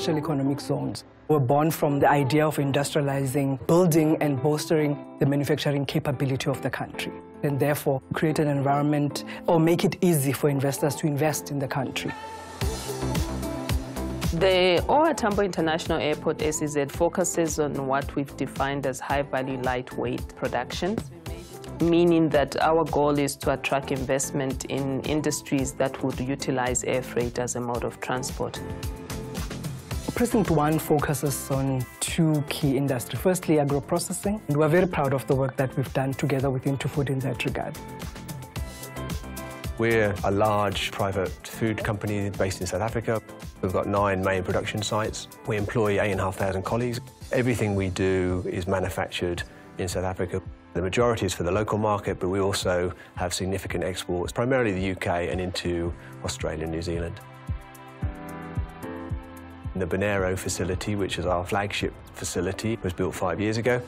special economic zones were born from the idea of industrializing, building and bolstering the manufacturing capability of the country, and therefore create an environment or make it easy for investors to invest in the country. The OR Tambo International Airport SEZ focuses on what we've defined as high-value, lightweight production, meaning that our goal is to attract investment in industries that would utilize air freight as a mode of transport. Precinct 1 focuses on two key industries. Firstly, agro-processing. And we're very proud of the work that we've done together with In2Food in that regard. We're a large private food company based in South Africa. We've got nine main production sites. We employ 8,500 colleagues. Everything we do is manufactured in South Africa. The majority is for the local market, but we also have significant exports, primarily the UK and into Australia and New Zealand. The Bonaero facility, which is our flagship facility, was built five years ago.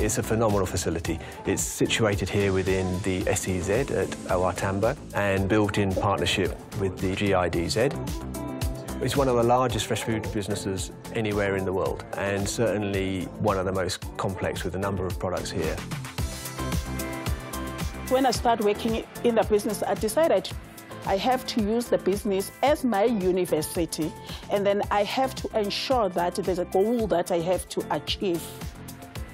It's a phenomenal facility. It's situated here within the SEZ at OR Tambo and built in partnership with the GIDZ. It's one of the largest fresh food businesses anywhere in the world and certainly one of the most complex with a number of products here. When I started working in the business, I decided I have to use the business as my university and then I have to ensure that there's a goal that I have to achieve.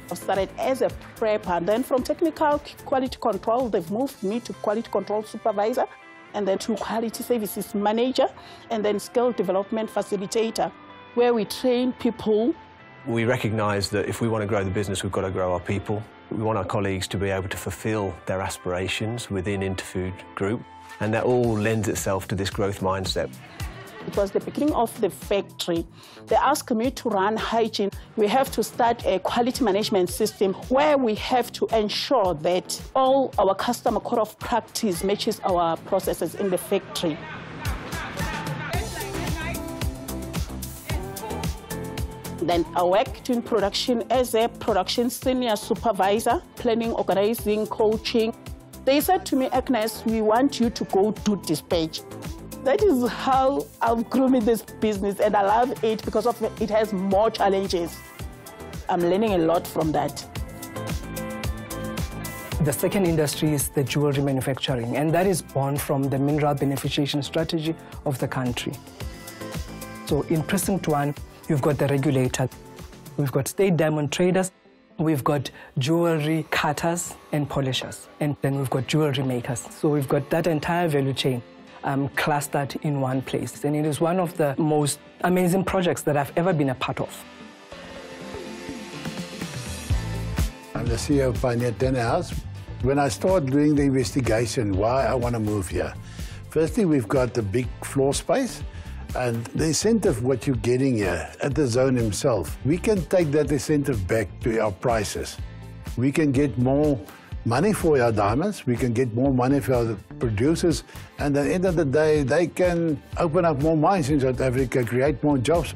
I started as a prepper, and then from technical quality control, they've moved me to quality control supervisor, and then to quality services manager, and then skill development facilitator, where we train people. We recognise that if we want to grow the business, we've got to grow our people. We want our colleagues to be able to fulfil their aspirations within In2Food Group, and that all lends itself to this growth mindset. It was the beginning of the factory. They asked me to run hygiene. We have to start a quality management system where we have to ensure that all our customer code of practice matches our processes in the factory. Then I worked in production as a production senior supervisor, planning, organizing, coaching. They said to me, Agnes, we want you to go do dispatch. That is how I've grown in this business, and I love it because of it has more challenges. I'm learning a lot from that. The second industry is the jewelry manufacturing, and that is born from the mineral beneficiation strategy of the country. So in Precinct 1, you've got the regulator. We've got state diamond traders. We've got jewelry cutters and polishers. And then we've got jewelry makers. So we've got that entire value chain um, clustered in one place. And it is one of the most amazing projects that I've ever been a part of. I'm the CEO of Pioneer Tender House. When I started doing the investigation why I want to move here, firstly, we've got the big floor space and the incentive what you're getting here at the zone himself. We can take that incentive back to our prices. We can get more money for our diamonds, we can get more money for our producers, and at the end of the day, they can open up more mines in South Africa, create more jobs.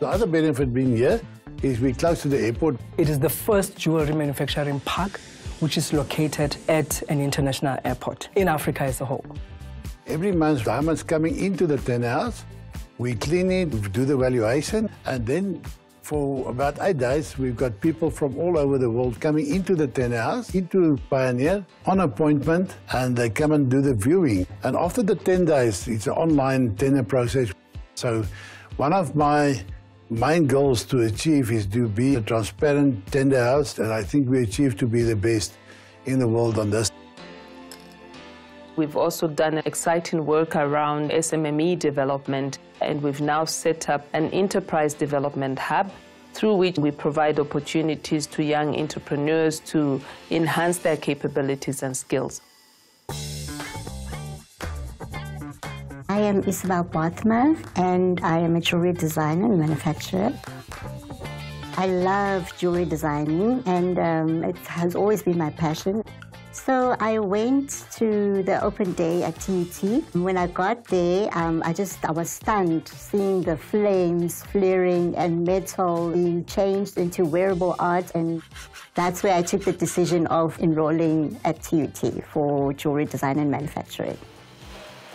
The other benefit being here is we're close to the airport. It is the first jewelry manufacturing park which is located at an international airport in Africa as a whole. Every month, diamonds coming into the Tender House, we clean it, we do the valuation, and then for about eight days, we've got people from all over the world coming into the Tender House, into Pioneer, on appointment, and they come and do the viewing. And after the 10 days, it's an online tender process. So one of my main goals to achieve is to be a transparent tender house, and I think we achieved to be the best in the world on this. We've also done exciting work around SMME development, and we've now set up an enterprise development hub through which we provide opportunities to young entrepreneurs to enhance their capabilities and skills. I am Isabel Bothma, and I am a jewelry designer and manufacturer. I love jewelry designing, and um, it has always been my passion. So I went to the open day at TUT. When I got there, um, I just I was stunned seeing the flames flaring and metal being changed into wearable art, and that's where I took the decision of enrolling at TUT for jewelry design and manufacturing.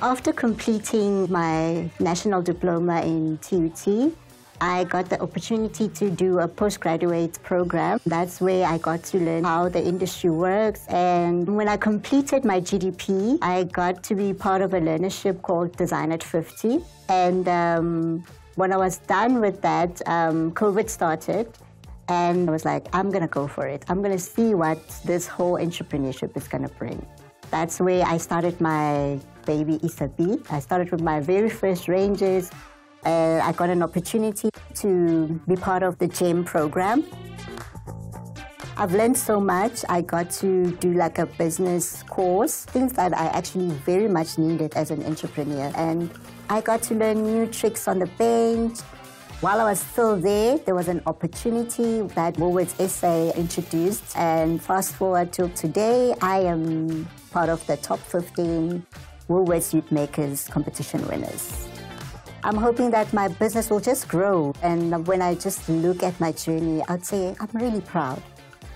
After completing my national diploma in TUT, I got the opportunity to do a postgraduate program. That's where I got to learn how the industry works. And when I completed my GDP, I got to be part of a learnership called Design at 50. And um, when I was done with that, um, COVID started. And I was like, I'm going to go for it. I'm going to see what this whole entrepreneurship is going to bring. That's where I started my baby Isabi. I started with my very first ranges. Uh, I got an opportunity to be part of the GEM program. I've learned so much. I got to do like a business course, things that I actually very much needed as an entrepreneur. And I got to learn new tricks on the bench. While I was still there, there was an opportunity that Woolworths SA introduced. And fast forward to today, I am part of the top 15 Woolworths Youth Makers competition winners. I'm hoping that my business will just grow. And when I just look at my journey, I'd say I'm really proud.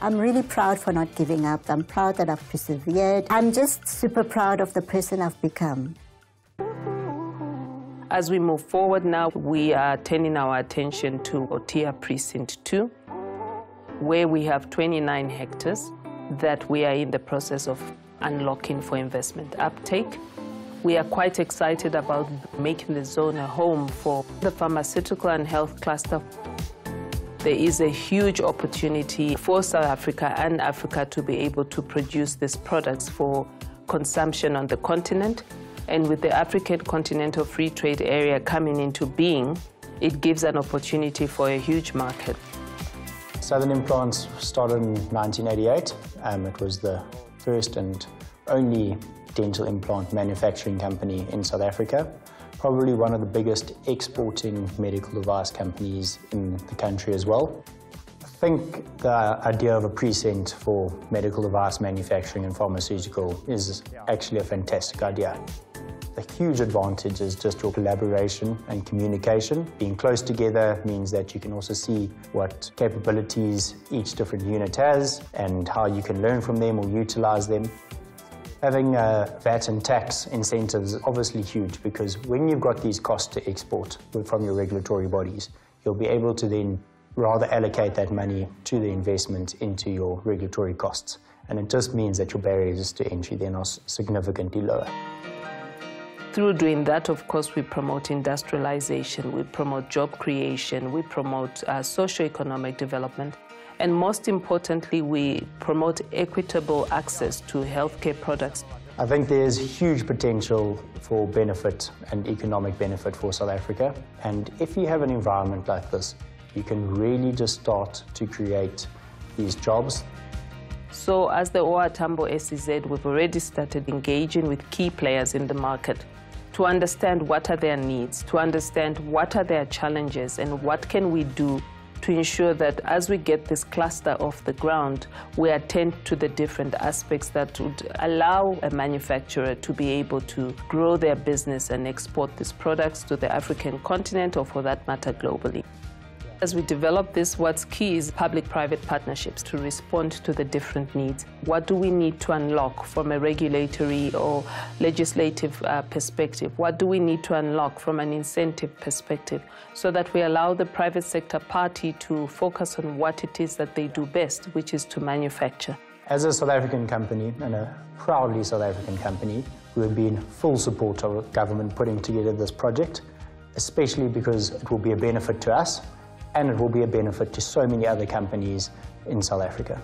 I'm really proud for not giving up. I'm proud that I've persevered. I'm just super proud of the person I've become. As we move forward now, we are turning our attention to ORTIA Precinct 2, where we have 29 hectares that we are in the process of unlocking for investment uptake. We are quite excited about making the zone a home for the pharmaceutical and health cluster. There is a huge opportunity for South Africa and Africa to be able to produce these products for consumption on the continent. And with the African Continental Free Trade Area coming into being, it gives an opportunity for a huge market. Southern Implants started in 1988. Um, it was the first and only dental implant manufacturing company in South Africa, probably one of the biggest exporting medical device companies in the country as well. I think the idea of a precinct for medical device manufacturing and pharmaceutical is actually a fantastic idea. The huge advantage is just your collaboration and communication. Being close together means that you can also see what capabilities each different unit has and how you can learn from them or utilize them. Having uh, VAT and tax incentives is obviously huge because when you've got these costs to export from your regulatory bodies, you'll be able to then rather allocate that money to the investment into your regulatory costs. And it just means that your barriers to entry then are significantly lower. Through doing that, of course, we promote industrialization, we promote job creation, we promote uh, socio-economic development, and most importantly, we promote equitable access to healthcare products. I think there's huge potential for benefit and economic benefit for South Africa. And if you have an environment like this, you can really just start to create these jobs. So as the OR Tambo SEZ, we've already started engaging with key players in the market to understand what are their needs, to understand what are their challenges and what can we do to ensure that as we get this cluster off the ground, we attend to the different aspects that would allow a manufacturer to be able to grow their business and export these products to the African continent or for that matter globally. As we develop this, what's key is public-private partnerships to respond to the different needs. What do we need to unlock from a regulatory or legislative uh, perspective? What do we need to unlock from an incentive perspective so that we allow the private sector party to focus on what it is that they do best, which is to manufacture. As a South African company, and a proudly South African company, we have been full support of government putting together this project, especially because it will be a benefit to us and it will be a benefit to so many other companies in South Africa.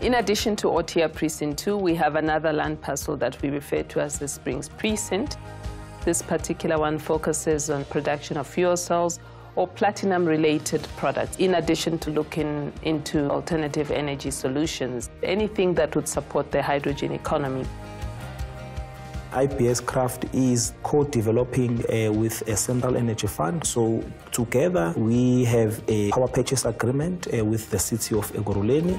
In addition to ORTIA Precinct 2, we have another land parcel that we refer to as the Springs Precinct. This particular one focuses on production of fuel cells or platinum-related products, in addition to looking into alternative energy solutions, anything that would support the hydrogen economy. IPS Craft is co-developing uh, with a Central Energy Fund. So together we have a power purchase agreement uh, with the city of Ekurhuleni.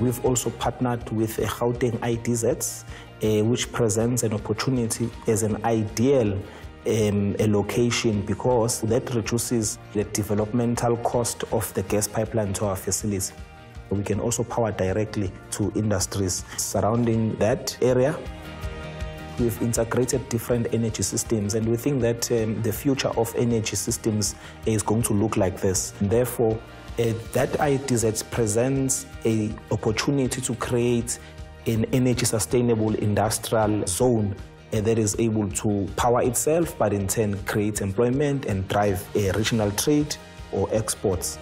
We've also partnered with a Gauteng IDZ, uh, which presents an opportunity as an ideal um, a location because that reduces the developmental cost of the gas pipeline to our facility. We can also power directly to industries surrounding that area. We've integrated different energy systems, and we think that um, the future of energy systems is going to look like this. And therefore, uh, that IDZ presents a opportunity to create an energy sustainable industrial zone uh, that is able to power itself, but in turn create employment and drive a regional trade or exports.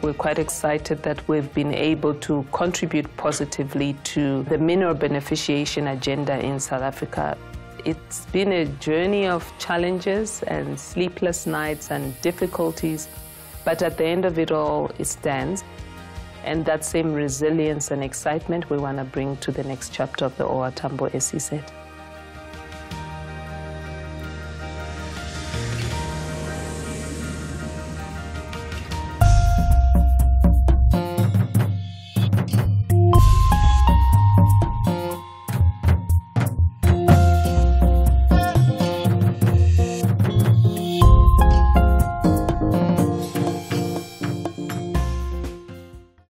We're quite excited that we've been able to contribute positively to the mineral beneficiation agenda in South Africa. It's been a journey of challenges and sleepless nights and difficulties, but at the end of it all, it stands. And that same resilience and excitement we want to bring to the next chapter of the OR Tambo SEZ.